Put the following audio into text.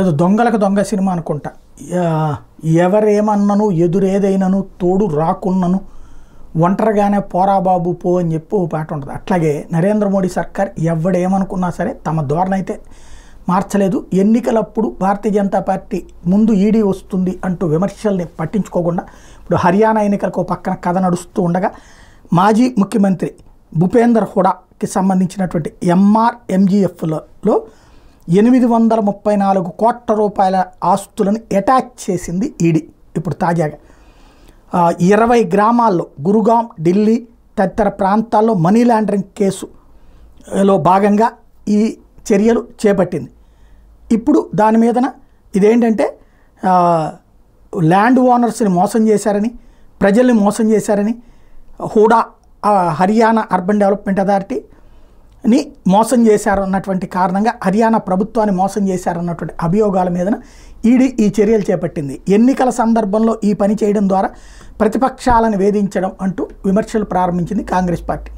ఏదో దొంగలకు దొంగ సినిమా అనుకుంటా. ఎవరేమన్నను ఎదురేదైనను తోడు రాకున్నను ఒంటరిగానే పోరా బాబు పో అని చెప్పి ఓ పాట ఉంటుంది. అట్లాగే నరేంద్ర మోడీ సర్కార్ ఎవడేమనుకున్నా సరే తమ ధోరణ అయితే మార్చలేదు. ఎన్నికలప్పుడు భారతీయ జనతా పార్టీ ముందు ఈడీ వస్తుంది అంటూ విమర్శల్ని పట్టించుకోకుండా ఇప్పుడు హర్యానా ఎన్నికలకు పక్కన కథ నడుస్తూ ఉండగా మాజీ ముఖ్యమంత్రి భూపేందర్ హుడాకి సంబంధించినటువంటి ఎంఆర్ఎంజీఎఫ్లలో ఎనిమిది వందల ముప్పై నాలుగు కోట్ల రూపాయల ఆస్తులను అటాచ్ చేసింది ఈడీ. ఇప్పుడు తాజాగా ఇరవై గ్రామాల్లో గురుగాం ఢిల్లీ తదితర ప్రాంతాల్లో మనీ లాండరింగ్ కేసులో భాగంగా ఈ చర్యలు చేపట్టింది. ఇప్పుడు దాని మీదన ఇదేంటంటే ల్యాండ్ ఓనర్స్ని మోసం చేశారని ప్రజల్ని మోసం చేశారని హూడా హర్యానా అర్బన్ డెవలప్మెంట్ ని మోసం చేశారన్నటువంటి కారణంగా హర్యానా ప్రభుత్వాన్ని మోసం చేశారన్నటువంటి అభియోగాల మీదన ఈడీ ఈ చర్యలు చేపట్టింది. ఎన్నికల సందర్భంలో ఈ పని చేయడం ద్వారా ప్రతిపక్షాలను వేధించడం అంటూ విమర్శలు ప్రారంభించింది కాంగ్రెస్ పార్టీ.